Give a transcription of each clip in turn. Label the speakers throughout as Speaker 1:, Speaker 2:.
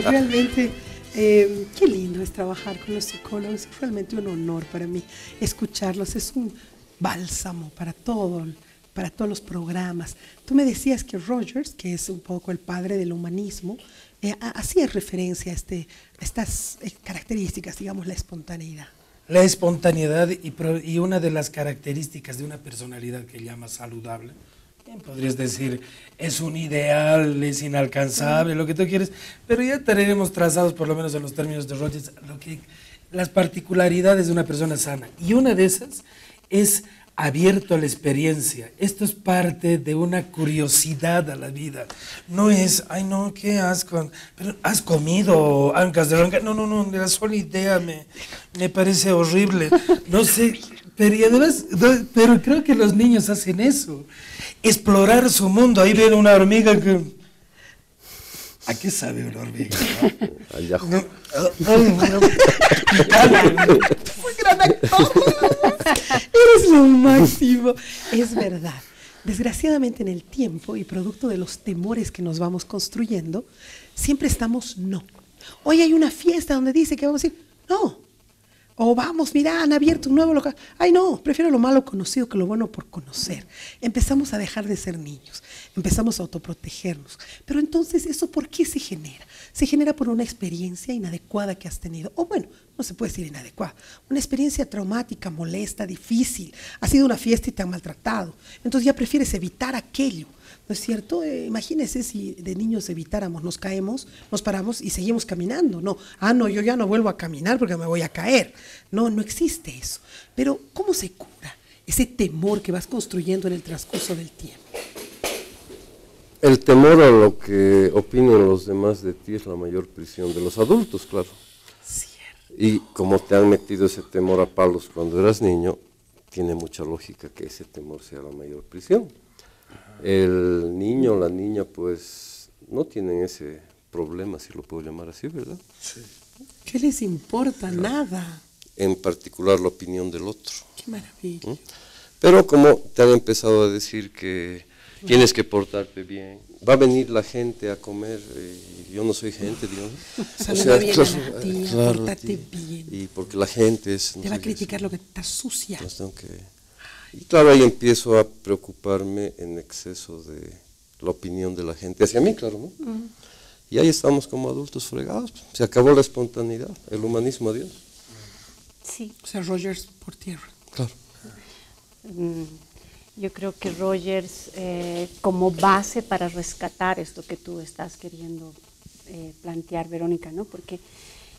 Speaker 1: realmente eh, qué lindo es trabajar con los psicólogos, es realmente un honor para mí escucharlos, es un bálsamo para todo, para todos los programas. Tú me decías que Rogers, que es un poco el padre del humanismo, eh, hacía referencia a, este, estas eh, características, digamos, la espontaneidad.
Speaker 2: La espontaneidad y, y una de las características de una personalidad que llama saludable podrías decir, es un ideal, es inalcanzable, lo que tú quieres, pero ya tenemos trazados, por lo menos en los términos de Rogers, lo que, las particularidades de una persona sana. Y una de esas es abierto a la experiencia. Esto es parte de una curiosidad a la vida. No es, ay no, qué asco, pero has comido ancas de blanca. No, no, no, la sola idea me, me parece horrible. No sé, pero además, pero creo que los niños hacen eso explorar su mundo. Ahí viene una hormiga que... ¿A qué sabe una hormiga? No?
Speaker 1: gran actor. Eres lo máximo. Es verdad. Desgraciadamente en el tiempo y producto de los temores que nos vamos construyendo, siempre estamos no. Hoy hay una fiesta donde dice que vamos a decir, no, o vamos, mira, han abierto un nuevo local. Ay, no, prefiero lo malo conocido que lo bueno por conocer. Empezamos a dejar de ser niños, empezamos a autoprotegernos. Pero entonces, ¿eso por qué se genera? Se genera por una experiencia inadecuada que has tenido. O bueno, no se puede decir inadecuada. Una experiencia traumática, molesta, difícil. Ha sido una fiesta y te han maltratado. Entonces ya prefieres evitar aquello ¿No es cierto? Eh, imagínese si de niños evitáramos, nos caemos, nos paramos y seguimos caminando. No, ah, no, yo ya no vuelvo a caminar porque me voy a caer. No, no existe eso. Pero, ¿cómo se cura ese temor que vas construyendo en el transcurso del tiempo?
Speaker 3: El temor a lo que opinen los demás de ti es la mayor prisión de los adultos, claro. Cierto. Y como te han metido ese temor a palos cuando eras niño, tiene mucha lógica que ese temor sea la mayor prisión. El niño o la niña pues no tienen ese problema, si lo puedo llamar así, ¿verdad? Sí.
Speaker 1: ¿Qué les importa? Nada.
Speaker 3: En particular la opinión del otro.
Speaker 1: Qué maravilla. ¿Mm?
Speaker 3: Pero como te han empezado a decir que tienes que portarte bien, va a venir la gente a comer, eh, y yo no soy gente, Dios.
Speaker 1: O sea, bien a ti, claro, bien.
Speaker 3: Y porque la gente es...
Speaker 1: te va a criticar lo que está sucia.
Speaker 3: Pues tengo que y claro, ahí empiezo a preocuparme en exceso de la opinión de la gente, hacia mí, claro, ¿no? Y ahí estamos como adultos fregados, se acabó la espontaneidad, el humanismo, adiós.
Speaker 1: Sí. O sea, Rogers por tierra.
Speaker 3: Claro.
Speaker 4: Mm, yo creo que Rogers, eh, como base para rescatar esto que tú estás queriendo eh, plantear, Verónica, ¿no? Porque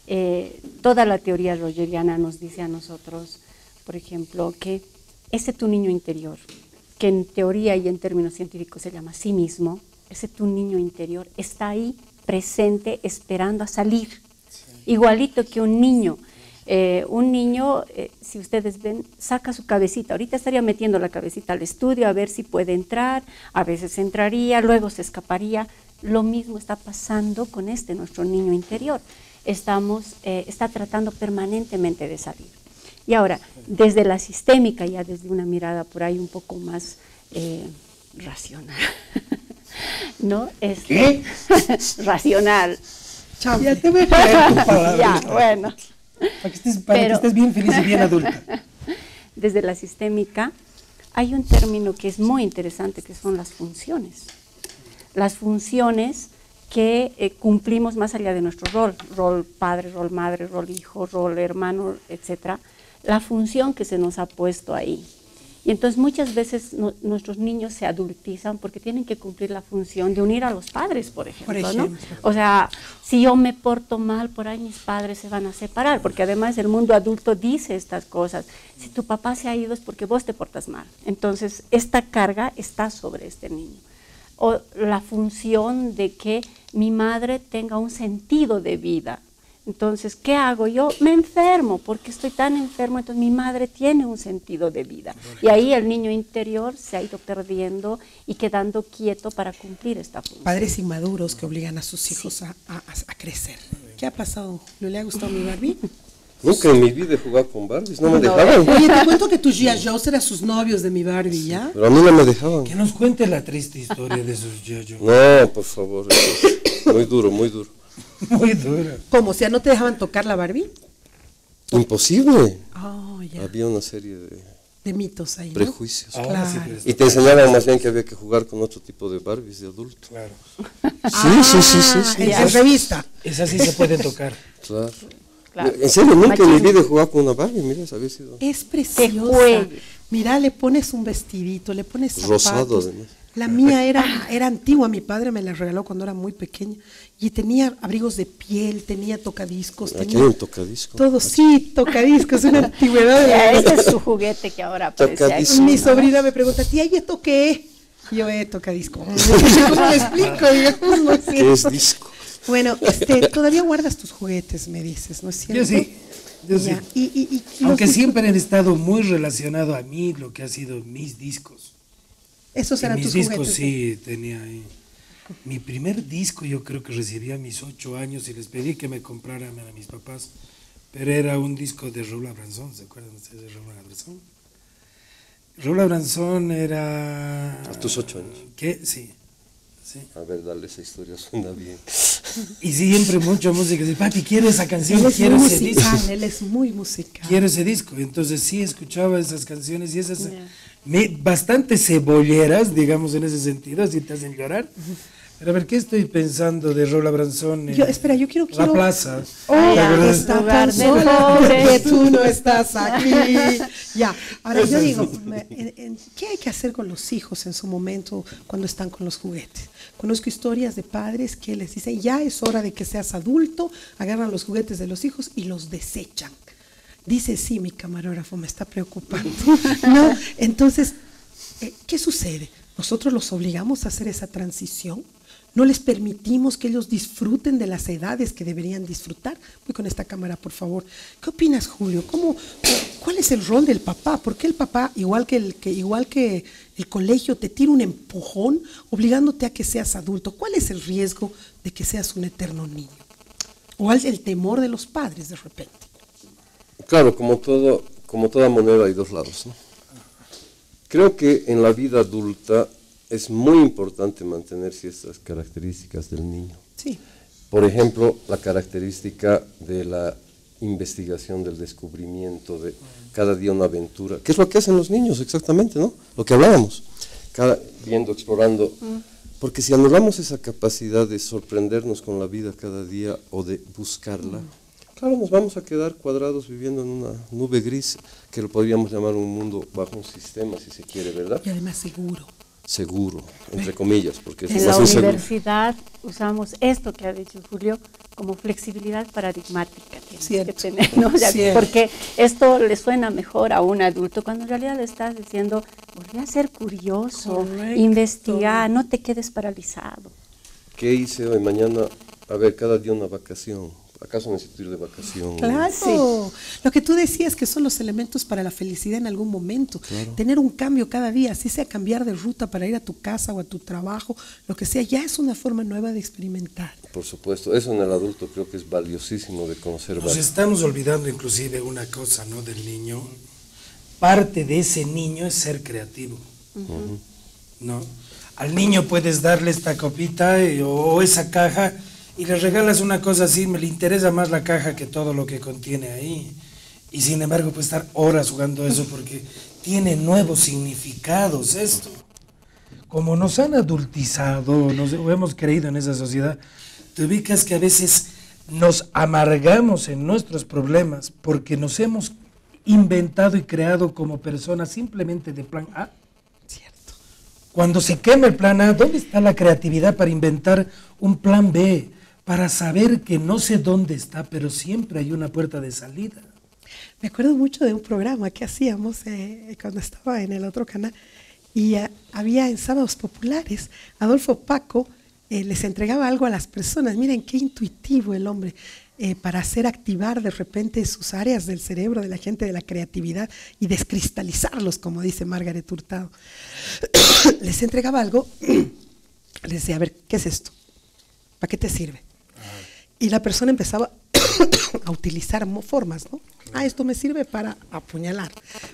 Speaker 4: eh, toda la teoría rogeriana nos dice a nosotros, por ejemplo, que ese tu niño interior, que en teoría y en términos científicos se llama sí mismo, ese tu niño interior está ahí presente esperando a salir. Igualito que un niño. Eh, un niño, eh, si ustedes ven, saca su cabecita. Ahorita estaría metiendo la cabecita al estudio a ver si puede entrar, a veces entraría, luego se escaparía. Lo mismo está pasando con este, nuestro niño interior. Estamos, eh, está tratando permanentemente de salir. Y ahora, desde la sistémica, ya desde una mirada por ahí un poco más eh, racional, ¿no?
Speaker 2: Este,
Speaker 4: ¿Qué? racional.
Speaker 1: Chao, ya te voy a tu palabra.
Speaker 4: Ya, bueno.
Speaker 2: Para, que estés, para que estés bien feliz y bien adulta.
Speaker 4: Desde la sistémica hay un término que es muy interesante, que son las funciones. Las funciones que eh, cumplimos más allá de nuestro rol, rol padre, rol madre, rol hijo, rol hermano, etcétera, la función que se nos ha puesto ahí. Y entonces muchas veces nuestros niños se adultizan porque tienen que cumplir la función de unir a los padres, por ejemplo. ¿no? O sea, si yo me porto mal, por ahí mis padres se van a separar, porque además el mundo adulto dice estas cosas. Si tu papá se ha ido es porque vos te portas mal. Entonces, esta carga está sobre este niño. O la función de que mi madre tenga un sentido de vida, entonces, ¿qué hago? Yo me enfermo porque estoy tan enfermo, entonces mi madre tiene un sentido de vida. Y ahí el niño interior se ha ido perdiendo y quedando quieto para cumplir esta función.
Speaker 1: Padres inmaduros que obligan a sus hijos a, crecer. ¿Qué ha pasado? ¿No le ha gustado mi Barbie?
Speaker 3: Nunca en mi vida he jugado con Barbies, no me dejaban.
Speaker 1: Oye, te cuento que tus G.I. Joe eran sus novios de mi Barbie, ¿ya?
Speaker 3: pero a mí no me dejaban.
Speaker 2: Que nos cuente la triste historia de sus G.I.
Speaker 3: No, por favor, muy duro, muy duro.
Speaker 2: Muy duro.
Speaker 1: ¿Cómo? O sea, ¿no te dejaban tocar la Barbie?
Speaker 3: Imposible.
Speaker 1: Oh, ya.
Speaker 3: Había una serie de
Speaker 1: De mitos ahí, ¿no?
Speaker 3: prejuicios.
Speaker 2: Sí, pero
Speaker 3: Y te enseñaban más bien que había que jugar con otro tipo de Barbies de adulto.
Speaker 2: claro.
Speaker 3: Sí, sí, sí, sí,
Speaker 1: Ah,
Speaker 3: sí.
Speaker 1: en, revista.
Speaker 2: Esas sí se pueden tocar.
Speaker 3: Claro.
Speaker 4: Claro.
Speaker 3: En serio, nunca en mi vida he jugado con una Barbie, mira, había sido
Speaker 1: Es preciosa. Mira, le pones un vestidito, le pones zapatos.
Speaker 3: Rosado, además.
Speaker 1: La mía era, era antigua, mi padre me la regaló cuando era muy pequeña. Y tenía abrigos de piel, tenía tocadiscos,
Speaker 3: Aquí hay
Speaker 1: tenía
Speaker 3: un tocadisco.
Speaker 1: todo. Sí, tocadiscos, una antigüedad.
Speaker 4: Ya, ese es su juguete que ahora aparece.
Speaker 1: Mi sobrina me pregunta, tía, ¿y esto qué es? Yo, eh, tocadisco. ¿Cómo le explico? Digamos, no es
Speaker 3: ¿Qué es
Speaker 1: cierto.
Speaker 3: disco?
Speaker 1: Bueno, este, todavía guardas tus juguetes, me dices, ¿no es cierto?
Speaker 2: Yo sí. Yo sí.
Speaker 1: Ya, Y, y,
Speaker 2: Aunque
Speaker 1: discos-
Speaker 2: siempre han estado muy relacionado a mí, lo que ha sido mis discos.
Speaker 1: Esos eran
Speaker 2: mis
Speaker 1: tus
Speaker 2: discos
Speaker 1: juguetes.
Speaker 2: sí tenía ahí. Mi primer disco yo creo que recibí a mis ocho años y les pedí que me compraran a mis papás, pero era un disco de Raúl Abranzón, ¿se acuerdan ustedes de Raúl Abranzón? Raúl Abranzón era...
Speaker 3: A tus ocho años.
Speaker 2: ¿Qué? Sí. sí.
Speaker 3: A ver, dale, esa historia suena bien.
Speaker 2: Y siempre mucha música. Dice, papi, quiero esa canción,
Speaker 1: Él
Speaker 2: quiero ese disco.
Speaker 1: él es muy musical.
Speaker 2: quiero ese disco. Entonces sí escuchaba esas canciones y esas bastante cebolleras, digamos en ese sentido, así te hacen llorar. Pero a ver, ¿qué estoy pensando de Rola Branzón?
Speaker 1: Yo- espera, yo quiero-
Speaker 2: La
Speaker 1: quiero-
Speaker 2: plaza.
Speaker 1: Oh,
Speaker 2: ¿Te acuerdas?
Speaker 1: está tan sola porque tú no estás aquí. Ya, ahora yo digo, ¿qué hay que hacer con los hijos en su momento cuando están con los juguetes? Conozco historias de padres que les dicen, ya es hora de que seas adulto, agarran los juguetes de los hijos y los desechan. Dice, sí, mi camarógrafo me está preocupando. ¿No? Entonces, eh, ¿qué sucede? Nosotros los obligamos a hacer esa transición. No les permitimos que ellos disfruten de las edades que deberían disfrutar. Voy con esta cámara, por favor. ¿Qué opinas, Julio? ¿Cómo, ¿Cuál es el rol del papá? ¿Por qué el papá, igual que el, que, igual que el colegio, te tira un empujón obligándote a que seas adulto? ¿Cuál es el riesgo de que seas un eterno niño? ¿O el temor de los padres de repente?
Speaker 3: Claro, como, todo, como toda moneda hay dos lados. ¿no? Creo que en la vida adulta es muy importante mantener ciertas características del niño.
Speaker 1: Sí.
Speaker 3: Por ejemplo, la característica de la investigación, del descubrimiento, de cada día una aventura, que es lo que hacen los niños exactamente, ¿no? Lo que hablábamos, cada, viendo, explorando. Porque si anulamos esa capacidad de sorprendernos con la vida cada día o de buscarla, claro, nos vamos a quedar cuadrados viviendo en una nube gris, que lo podríamos llamar un mundo bajo un sistema, si se quiere, ¿verdad?
Speaker 1: Y además seguro.
Speaker 3: Seguro, entre comillas, porque es
Speaker 4: En
Speaker 3: más
Speaker 4: la
Speaker 3: inseguro.
Speaker 4: universidad usamos esto que ha dicho Julio como flexibilidad paradigmática. Tienes
Speaker 1: Cierto.
Speaker 4: que tener, ¿no? Porque esto le suena mejor a un adulto cuando en realidad le estás diciendo, volví a ser curioso,
Speaker 1: Correcto.
Speaker 4: investigar, no te quedes paralizado.
Speaker 3: ¿Qué hice hoy? Mañana, a ver, cada día una vacación. ¿Acaso necesito ir de vacación?
Speaker 1: Claro. Lo que tú decías que son los elementos para la felicidad en algún momento. Tener un cambio cada día, así sea cambiar de ruta para ir a tu casa o a tu trabajo, lo que sea, ya es una forma nueva de experimentar.
Speaker 3: Por supuesto, eso en el adulto creo que es valiosísimo de conservar.
Speaker 2: Nos estamos olvidando inclusive una cosa, ¿no? Del niño. Parte de ese niño es ser creativo, ¿no? Al niño puedes darle esta copita y- o esa caja y le regalas una cosa así, me le interesa más la caja que todo lo que contiene ahí. Y sin embargo, puede estar horas jugando eso porque tiene nuevos significados esto. Como nos han adultizado, nos o hemos creído en esa sociedad, te ubicas que a veces nos amargamos en nuestros problemas porque nos hemos inventado y creado como personas simplemente de plan A.
Speaker 1: Cierto.
Speaker 2: Cuando se quema el plan A, ¿dónde está la creatividad para inventar un plan B? Para saber que no sé dónde está, pero siempre hay una puerta de salida.
Speaker 1: Me acuerdo mucho de un programa que hacíamos eh, cuando estaba en el otro canal y ah, había en sábados populares, Adolfo Paco eh, les entregaba algo a las personas. Miren qué intuitivo el hombre eh, para hacer activar de repente sus áreas del cerebro de la gente de la creatividad y descristalizarlos, como dice Margaret Hurtado. les entregaba algo, les decía, a ver, ¿qué es esto? ¿Para qué te sirve? Y la persona empezaba a utilizar formas, ¿no? Ah, esto me sirve para apuñalar,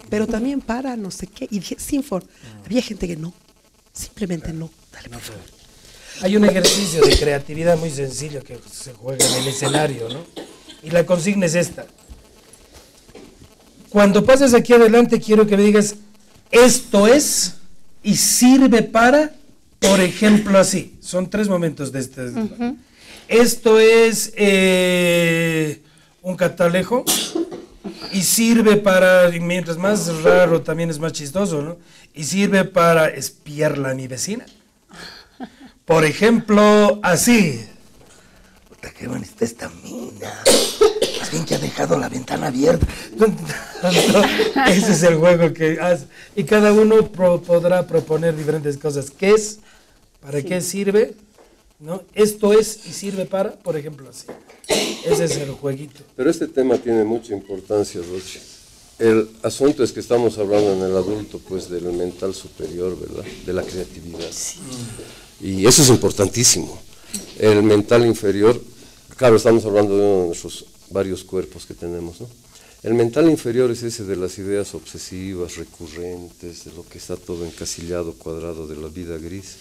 Speaker 1: pero también para no sé qué. Y dije, sin for. Había gente que no, simplemente no. Dale, por favor.
Speaker 2: Hay un ejercicio de creatividad muy sencillo que se juega en el escenario, ¿no? Y la consigna es esta. Cuando pases aquí adelante, quiero que me digas, esto es y sirve para, por ejemplo, así. Son tres momentos de este. Esto es eh, un catalejo y sirve para, mientras más raro también es más chistoso, ¿no? Y sirve para espiarla a mi vecina. Por ejemplo, así. Puta, qué bonita esta mina. Más bien que ha dejado la ventana abierta. Ese es el juego que hace. Y cada uno pro- podrá proponer diferentes cosas. ¿Qué es? ¿Para qué sirve? ¿No? Esto es y sirve para, por ejemplo, así. Ese es el jueguito.
Speaker 3: Pero este tema tiene mucha importancia, Roche. El asunto es que estamos hablando en el adulto, pues, del mental superior, ¿verdad? De la creatividad. Y eso es importantísimo. El mental inferior, claro, estamos hablando de uno de nuestros varios cuerpos que tenemos, ¿no? El mental inferior es ese de las ideas obsesivas, recurrentes, de lo que está todo encasillado, cuadrado, de la vida gris.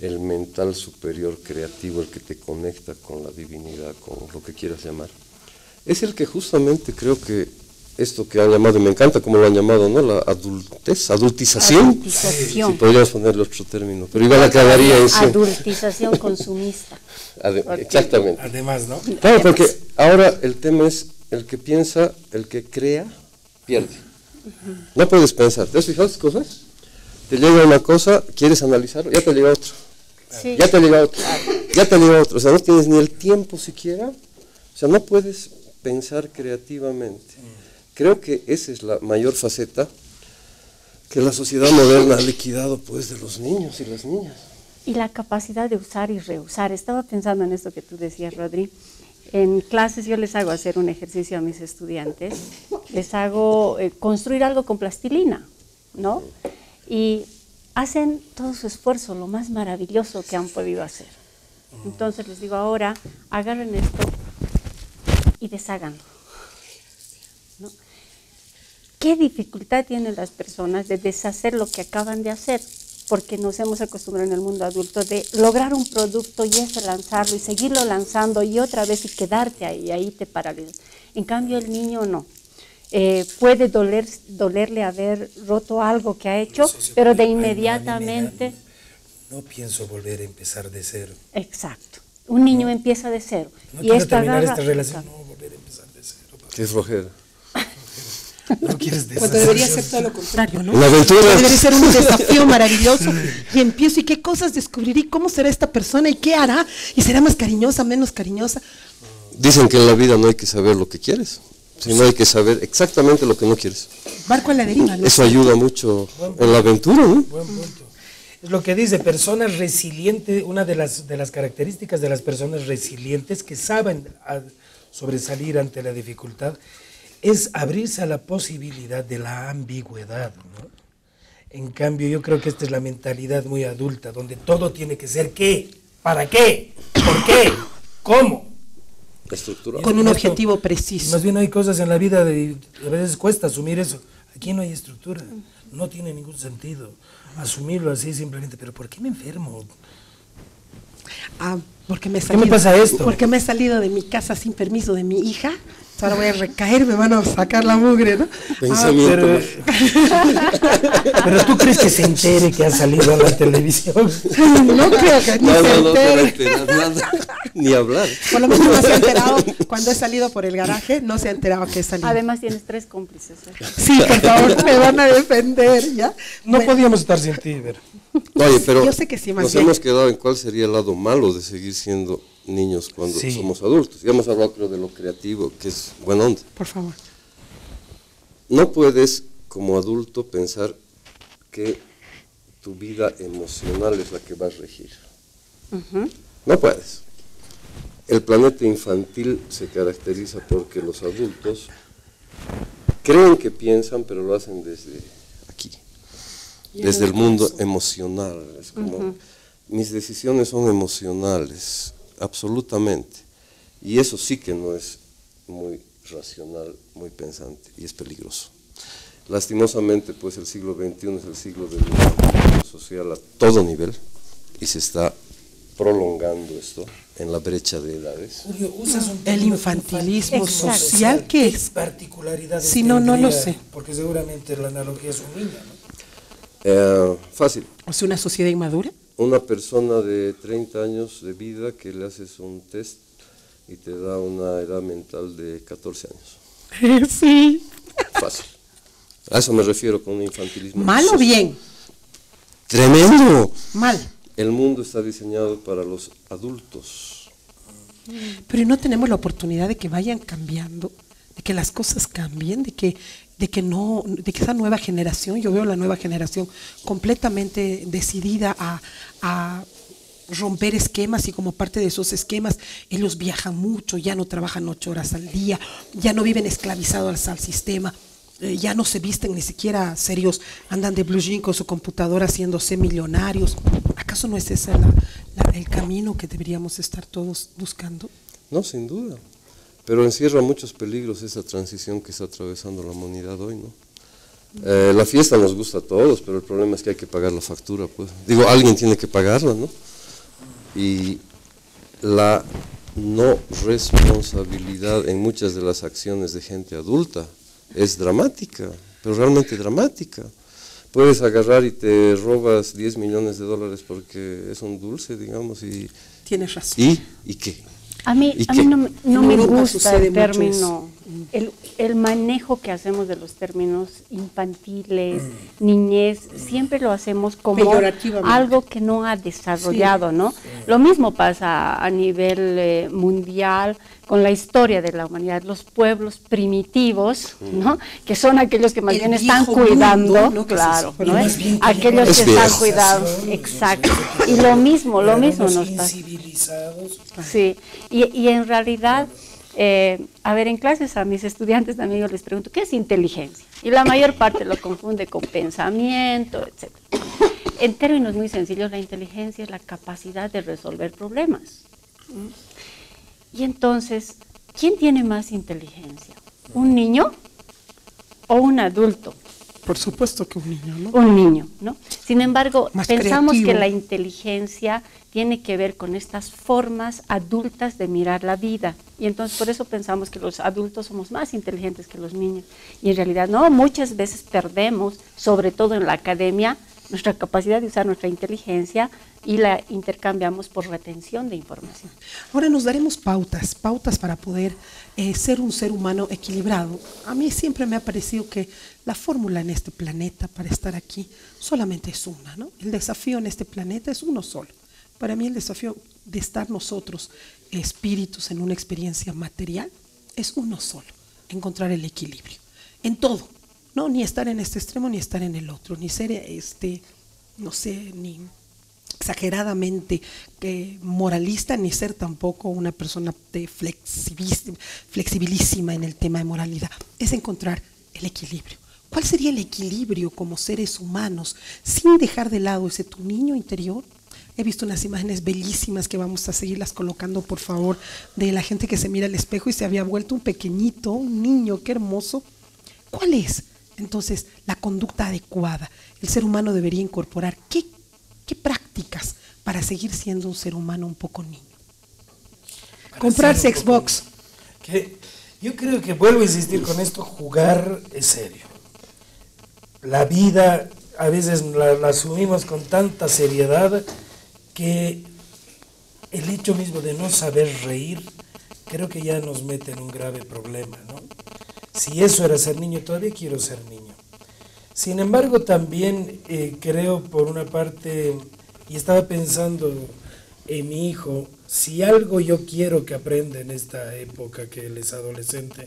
Speaker 3: El mental superior creativo, el que te conecta con la divinidad, con lo que quieras llamar es el que justamente creo que esto que han llamado, y me encanta como lo han llamado, ¿no? La adultez, adultización.
Speaker 4: Adultización.
Speaker 3: Sí, podríamos ponerle otro término, pero igual acabaría en sí.
Speaker 4: Adultización consumista.
Speaker 3: Exactamente.
Speaker 2: Además, ¿no?
Speaker 3: Claro, porque ahora el tema es el que piensa, el que crea, pierde. No puedes pensar. ¿Te has fijado estas cosas? Te llega una cosa, quieres analizarlo, ya te llega otra.
Speaker 4: Sí.
Speaker 3: Ya te llega otro. Ya te llega otro. O sea, no tienes ni el tiempo siquiera. O sea, no puedes pensar creativamente. Creo que esa es la mayor faceta que la sociedad moderna ha liquidado pues de los niños y las niñas.
Speaker 4: Y la capacidad de usar y reusar. Estaba pensando en esto que tú decías, Rodri. En clases yo les hago hacer un ejercicio a mis estudiantes. Les hago eh, construir algo con plastilina, ¿no? Y hacen todo su esfuerzo, lo más maravilloso que han podido hacer. Entonces les digo, ahora agarren esto y desháganlo. ¿no? ¿Qué dificultad tienen las personas de deshacer lo que acaban de hacer? Porque nos hemos acostumbrado en el mundo adulto de lograr un producto y ese lanzarlo y seguirlo lanzando y otra vez y quedarte ahí, ahí te paralizas. En cambio el niño no. Eh, puede doler, dolerle haber roto algo que ha hecho, pero de
Speaker 2: no,
Speaker 4: inmediatamente...
Speaker 2: No pienso volver a empezar de cero.
Speaker 4: Exacto. Un niño empieza de cero.
Speaker 2: No
Speaker 4: y
Speaker 2: quiero
Speaker 4: esto
Speaker 2: terminar esta relación. No volver a empezar de cero. papá.
Speaker 3: Qué flojera.
Speaker 2: No quieres
Speaker 1: Cuando
Speaker 2: deshacer.
Speaker 1: debería ser todo lo contrario, ¿no?
Speaker 3: Una aventura.
Speaker 1: Debería ser un desafío maravilloso. Y empiezo, ¿y qué cosas descubriré? ¿Cómo será esta persona? ¿Y qué hará? ¿Y será más cariñosa, menos cariñosa?
Speaker 3: Dicen que en la vida no hay que saber lo que quieres, sino hay que saber exactamente lo que no quieres.
Speaker 1: Barco a la deriva, ¿no?
Speaker 3: Eso ayuda mucho en la aventura, ¿no?
Speaker 2: Buen punto. Es lo que dice, personas resilientes, una de las, de las características de las personas resilientes que saben a- sobresalir ante la dificultad es abrirse a la posibilidad de la ambigüedad. ¿no? En cambio, yo creo que esta es la mentalidad muy adulta, donde todo tiene que ser qué, para qué, por qué, cómo.
Speaker 3: Estructura.
Speaker 1: Con un
Speaker 2: Esto-
Speaker 1: objetivo preciso.
Speaker 2: Más bien hay cosas en la vida de a veces cuesta asumir eso. Aquí no hay estructura, no tiene ningún sentido asumirlo así simplemente. Pero ¿por qué me enfermo?
Speaker 1: Ah, porque me he
Speaker 2: ¿Por qué me
Speaker 1: salido-
Speaker 2: pasa esto?
Speaker 1: Porque me he salido de mi casa sin permiso de mi hija. Ahora voy a recaer, me van a sacar la mugre, ¿no?
Speaker 3: Pensamiento.
Speaker 2: Pero, pero tú crees que se entere que ha salido a la televisión.
Speaker 1: No creo que ni
Speaker 3: No,
Speaker 1: se
Speaker 3: no, no,
Speaker 1: entere.
Speaker 3: nada, ni hablar.
Speaker 1: Por lo menos no se ha enterado cuando he salido por el garaje, no se ha enterado que he salido.
Speaker 4: Además tienes tres cómplices. ¿eh?
Speaker 1: Sí, por favor, me van a defender, ¿ya?
Speaker 2: No
Speaker 1: Bueno,
Speaker 2: podíamos estar sin ti, Ver.
Speaker 3: Oye, pero
Speaker 1: Yo sé que sí, más
Speaker 3: nos
Speaker 1: bien.
Speaker 3: hemos quedado en cuál sería el lado malo de seguir siendo niños cuando
Speaker 2: Sí.
Speaker 3: somos adultos. Ya hemos hablado, creo, de lo creativo, que es buena onda.
Speaker 1: Por favor.
Speaker 3: No puedes, como adulto, pensar que tu vida emocional es la que va a regir. No puedes. El planeta infantil se caracteriza porque los adultos creen que piensan, pero lo hacen desde aquí, desde el mundo emocional. Es como, mis decisiones son emocionales, absolutamente. Y eso sí que no es muy racional, muy pensante, y es peligroso. Lastimosamente, pues el siglo XXI es el siglo del social a todo nivel y se está prolongando esto en la brecha de edades.
Speaker 2: Julio, usas un
Speaker 1: El
Speaker 2: término
Speaker 1: infantilismo
Speaker 4: Exacto.
Speaker 1: social que
Speaker 2: ¿Qué
Speaker 1: es.
Speaker 2: particularidades
Speaker 1: Si no, no lo sé.
Speaker 2: Porque seguramente la analogía es un niño, ¿no?
Speaker 3: Eh, fácil.
Speaker 1: O sea, una sociedad inmadura.
Speaker 3: Una persona de 30 años de vida que le haces un test y te da una edad mental de 14 años.
Speaker 1: Sí.
Speaker 3: Fácil. A eso me refiero con un infantilismo.
Speaker 1: ¿Mal o bien?
Speaker 3: Tremendo.
Speaker 1: Mal.
Speaker 3: El mundo está diseñado para los adultos.
Speaker 1: Pero no tenemos la oportunidad de que vayan cambiando, de que las cosas cambien, de que, de que no, de que esa nueva generación, yo veo la nueva generación completamente decidida a, a romper esquemas y como parte de esos esquemas ellos viajan mucho, ya no trabajan ocho horas al día, ya no viven esclavizados al sistema, eh, ya no se visten ni siquiera serios, andan de blue jean con su computadora haciéndose millonarios. ¿Acaso no es ese el camino que deberíamos estar todos buscando?
Speaker 3: No, sin duda. Pero encierra muchos peligros esa transición que está atravesando la humanidad hoy, ¿no? Eh, la fiesta nos gusta a todos, pero el problema es que hay que pagar la factura, pues. Digo, alguien tiene que pagarla, ¿no? Y la no responsabilidad en muchas de las acciones de gente adulta es dramática, pero realmente dramática. Puedes agarrar y te robas 10 millones de dólares porque es un dulce, digamos, y
Speaker 1: Tienes razón.
Speaker 3: ¿y, ¿y qué?
Speaker 4: A mí,
Speaker 3: ¿Y
Speaker 4: a mí no, me- no me gusta el término, el, el manejo que hacemos de los términos infantiles, niñez, siempre lo hacemos como algo que no ha desarrollado, ¿no? Lo mismo pasa a nivel eh, mundial con la historia de la humanidad, los pueblos primitivos, ¿no? Que son aquellos que más
Speaker 1: El
Speaker 4: bien están cuidando,
Speaker 1: mundo, ¿no?
Speaker 4: Claro. ¿no?
Speaker 2: Bien
Speaker 4: aquellos
Speaker 3: Es
Speaker 4: que están cuidando, exacto. Y lo mismo, lo mismo nos pasa. Sí, y, y en realidad, eh, a ver, en clases a mis estudiantes también yo les pregunto, ¿qué es inteligencia? Y la mayor parte lo confunde con pensamiento, etc. En términos muy sencillos, la inteligencia es la capacidad de resolver problemas. Y entonces, ¿quién tiene más inteligencia? ¿Un niño o un adulto?
Speaker 1: Por supuesto que un niño, ¿no?
Speaker 4: un niño, ¿no? Sin embargo,
Speaker 1: Más
Speaker 4: pensamos
Speaker 1: creativo.
Speaker 4: que la inteligencia tiene que ver con estas formas adultas de mirar la vida. Y entonces por eso pensamos que los adultos somos más inteligentes que los niños. Y en realidad no, muchas veces perdemos, sobre todo en la academia, nuestra capacidad de usar nuestra inteligencia y la intercambiamos por retención de información.
Speaker 1: Ahora nos daremos pautas, pautas para poder eh, ser un ser humano equilibrado. A mí siempre me ha parecido que la fórmula en este planeta para estar aquí solamente es una, ¿no? El desafío en este planeta es uno solo. Para mí el desafío de estar nosotros, espíritus, en una experiencia material, es uno solo, encontrar el equilibrio. En todo, ¿no? Ni estar en este extremo ni estar en el otro, ni ser, este, no sé, ni exageradamente eh, moralista ni ser tampoco una persona de flexibilísima en el tema de moralidad. Es encontrar el equilibrio. ¿Cuál sería el equilibrio como seres humanos sin dejar de lado ese tu niño interior? He visto unas imágenes bellísimas que vamos a seguirlas colocando, por favor, de la gente que se mira al espejo y se había vuelto un pequeñito, un niño, qué hermoso. ¿Cuál es entonces la conducta adecuada? El ser humano debería incorporar qué, qué prácticas para seguir siendo un ser humano un poco niño.
Speaker 2: Para
Speaker 1: Comprarse
Speaker 2: poco-
Speaker 1: Xbox.
Speaker 2: Que yo creo que vuelvo a insistir con esto, jugar es serio. La vida a veces la, la asumimos con tanta seriedad que el hecho mismo de no saber reír creo que ya nos mete en un grave problema, ¿no? Si eso era ser niño, todavía quiero ser niño. Sin embargo, también eh, creo por una parte, y estaba pensando en mi hijo, si algo yo quiero que aprenda en esta época que él es adolescente,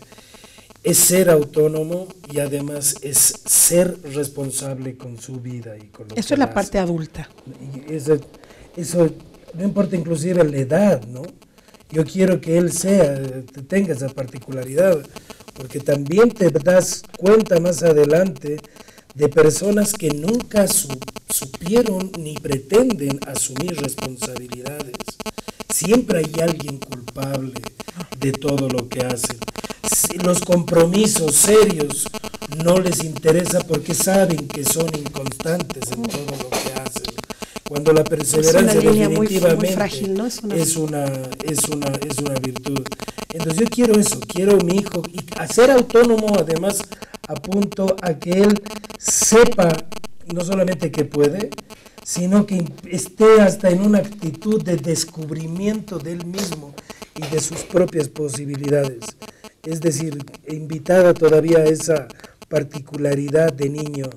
Speaker 2: es ser autónomo y además es ser responsable con su vida y con lo
Speaker 1: Eso
Speaker 2: que
Speaker 1: es la
Speaker 2: hace.
Speaker 1: parte adulta.
Speaker 2: Eso, eso no importa inclusive la edad, ¿no? Yo quiero que él sea, tenga esa particularidad, porque también te das cuenta más adelante de personas que nunca su- supieron ni pretenden asumir responsabilidades. Siempre hay alguien culpable de todo lo que hacen. Si los compromisos serios no les interesa porque saben que son inconstantes en todo lo que hacen. Cuando la perseverancia
Speaker 1: Es línea muy- muy
Speaker 2: definitivamente
Speaker 1: frágil, ¿no? Es una-
Speaker 2: es una es una es una virtud. Entonces yo quiero eso, quiero mi hijo y a ser autónomo además apunto a que él sepa no solamente que puede, sino que esté hasta en una actitud de descubrimiento de él mismo y de sus propias posibilidades. Es decir, invitada todavía a esa particularidad de niño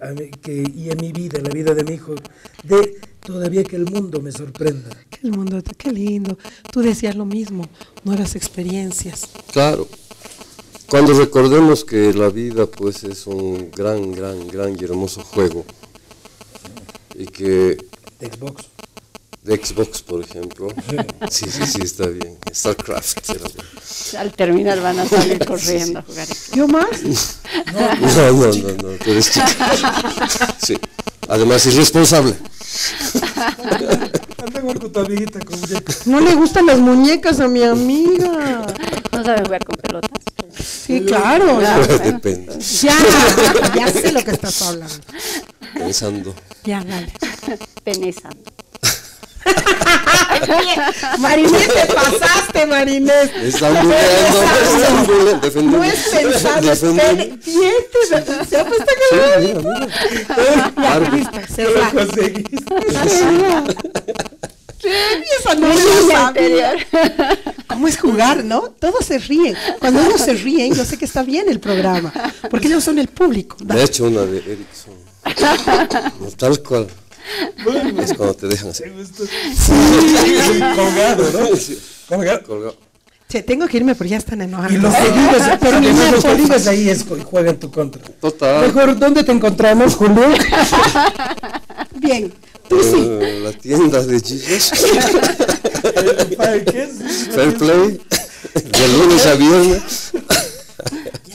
Speaker 2: a mí que, y en mi vida, en la vida de mi hijo, de todavía que el mundo me sorprenda.
Speaker 1: Que el mundo, qué lindo. Tú decías lo mismo, nuevas experiencias.
Speaker 3: Claro. Cuando recordemos que la vida pues es un gran, gran, gran y hermoso juego y que
Speaker 2: De Xbox.
Speaker 3: de Xbox, por ejemplo, sí, sí, sí, está bien. StarCraft. era bien.
Speaker 4: Al terminar van a salir corriendo a jugar.
Speaker 1: ¿Yo más?
Speaker 3: No, no, no, no, tú eres chica. Sí. Además, irresponsable.
Speaker 1: No le gustan las muñecas a mi amiga.
Speaker 4: No saben jugar con pelotas.
Speaker 1: Sí, claro. Ya,
Speaker 3: Depende.
Speaker 1: ya, ya sé lo que estás hablando.
Speaker 3: Pensando.
Speaker 1: Ya, dale.
Speaker 4: Penezando.
Speaker 1: Marinés, te pasaste, Marinés.
Speaker 3: Están bulleando. Defendiendo.
Speaker 1: No es pensando, es. Se ha puesto
Speaker 3: Sí,
Speaker 1: que
Speaker 3: mira, mira.
Speaker 1: Ya, listo, se va. ¿Qué? Esa no sabía. ¿Cómo es jugar, no? Todos se ríen. Cuando ellos se ríen, yo sé que está bien el programa, porque ellos son el público.
Speaker 3: Me ha hecho una de Ericsson. No, tal cual. Es cuando te dejan así.
Speaker 2: Colgado, ¿no?
Speaker 3: Sí,
Speaker 2: Colgado.
Speaker 3: colgado.
Speaker 1: Che, tengo que irme, pero ya están enojados.
Speaker 2: Y los vives, pero los que vives ahí es, juega en tu contra.
Speaker 3: Total.
Speaker 2: Mejor, ¿dónde te encontramos, Julio?
Speaker 1: Bien, tú sí.
Speaker 3: Eh, la tienda de Jesus.
Speaker 2: ¿Para qué es?
Speaker 3: Fair Play. De lunes a viernes.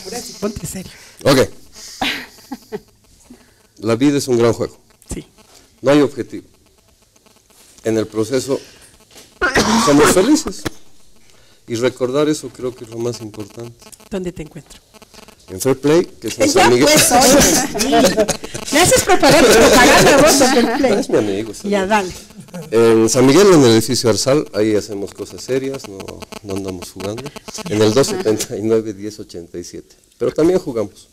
Speaker 1: Ahora sí, ponte serio.
Speaker 3: Ok. La vida es un gran juego.
Speaker 1: Sí.
Speaker 3: No hay objetivo. En el proceso somos felices. Y recordar eso creo que es lo más importante.
Speaker 1: ¿Dónde te encuentro?
Speaker 3: En Fair Play, que es San Miguel.
Speaker 1: pues, oye. Me haces propaganda, propaganda vos de Fair Play.
Speaker 3: Es mi amigo.
Speaker 1: Ya, dale.
Speaker 3: En San Miguel, en el edificio Arsal, ahí hacemos cosas serias, no, no andamos jugando. En el 279 1087. Pero también jugamos.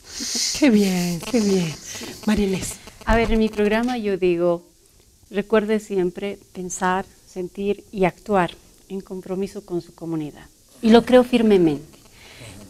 Speaker 1: Qué bien, qué bien. Marinés.
Speaker 4: A ver, en mi programa yo digo, recuerde siempre pensar, sentir y actuar en compromiso con su comunidad. Y lo creo firmemente.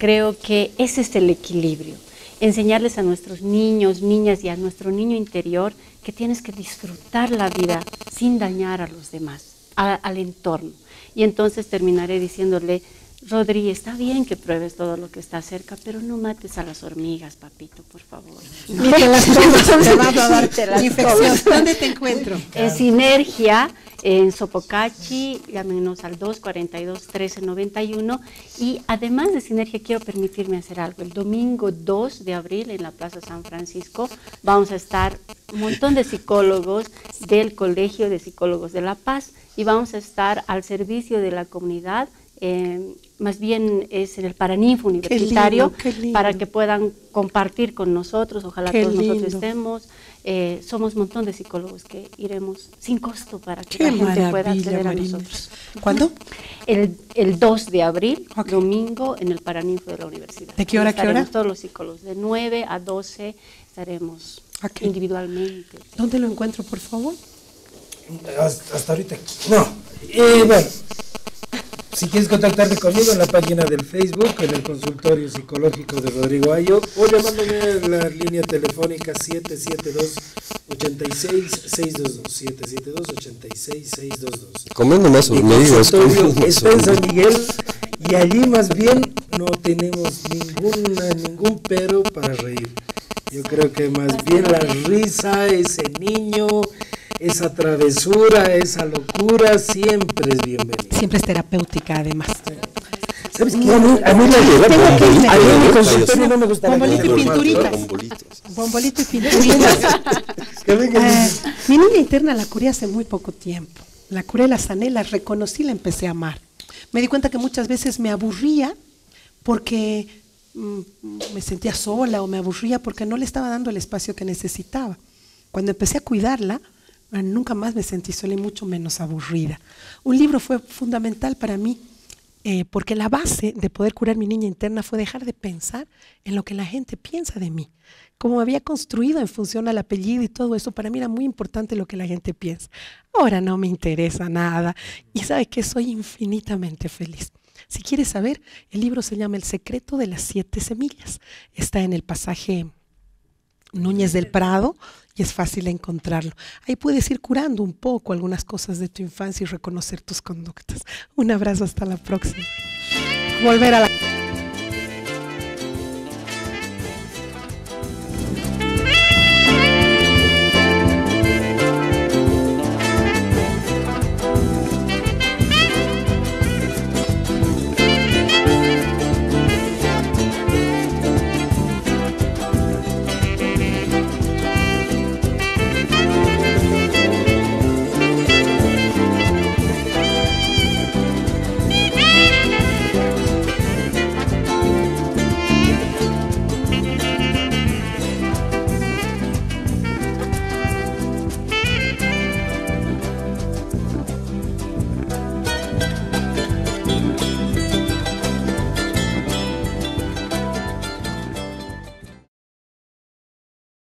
Speaker 4: Creo que ese es el equilibrio. Enseñarles a nuestros niños, niñas y a nuestro niño interior que tienes que disfrutar la vida sin dañar a los demás, a- al entorno. Y entonces terminaré diciéndole, Rodri, está bien que pruebes todo lo que está cerca, pero no mates a las hormigas, papito, por favor.
Speaker 1: Ni te las te vas a dar
Speaker 4: Te las
Speaker 1: infección.
Speaker 4: tomas.
Speaker 1: ¿Dónde te encuentro?
Speaker 4: En Sinergia, en Sopocachi, llámenos al 242-1391. Y además de Sinergia, quiero permitirme hacer algo. El domingo 2 de abril en la Plaza San Francisco vamos a estar un montón de psicólogos del Colegio de Psicólogos de La Paz y vamos a estar al servicio de la comunidad. eh, más bien es en el Paraninfo Universitario
Speaker 1: qué lindo.
Speaker 4: para que puedan compartir con nosotros, ojalá
Speaker 1: Qué
Speaker 4: todos nosotros estemos. Eh, somos un montón de psicólogos que iremos sin costo para que
Speaker 1: Qué
Speaker 4: la gente pueda acceder a nosotros.
Speaker 1: ¿Cuándo?
Speaker 4: El, el 2 de abril, domingo, en el Paraninfo de la universidad.
Speaker 1: ¿De qué hora a qué hora?
Speaker 4: Todos los psicólogos, de 9 a 12 estaremos individualmente.
Speaker 1: ¿Dónde lo encuentro, por favor?
Speaker 2: Hasta, hasta ahorita. No. Eh, bueno, si quieres contactarte conmigo en la página del Facebook, en el consultorio psicológico de Rodrigo Ayo, o llamándome a la línea telefónica 772-86-622. 772-86-622.
Speaker 3: Comiendo más
Speaker 2: Mi
Speaker 3: hormigas.
Speaker 2: consultorio
Speaker 3: comiendo más
Speaker 2: está en San. Miguel y allí más bien no tenemos ninguna, ningún pero para reír. Yo creo que más bien la risa, ese niño, esa travesura, esa locura siempre es bienvenida.
Speaker 1: Siempre es terapéutica, además.
Speaker 2: ¿Sabes qué? A mí, a mí la
Speaker 1: irme.
Speaker 2: a mí en mi consultorio no me gusta
Speaker 1: Bombolito y pinturitas. Bombolito y pinturitas. Ah, mi niña interna la curé hace muy poco tiempo. La curé, la sané, la reconocí, la empecé a amar. Me di cuenta que muchas veces me aburría porque mm, me sentía sola o me aburría porque no le estaba dando el espacio que necesitaba. Cuando empecé a cuidarla, nunca más me sentí sola y mucho menos aburrida. Un libro fue fundamental para mí eh, porque la base de poder curar mi niña interna fue dejar de pensar en lo que la gente piensa de mí. Como había construido en función al apellido y todo eso, para mí era muy importante lo que la gente piensa. Ahora no me interesa nada y sabe que soy infinitamente feliz. Si quieres saber, el libro se llama El secreto de las siete semillas. Está en el pasaje Núñez del Prado es fácil encontrarlo. Ahí puedes ir curando un poco algunas cosas de tu infancia y reconocer tus conductas. Un abrazo hasta la próxima. Volver a la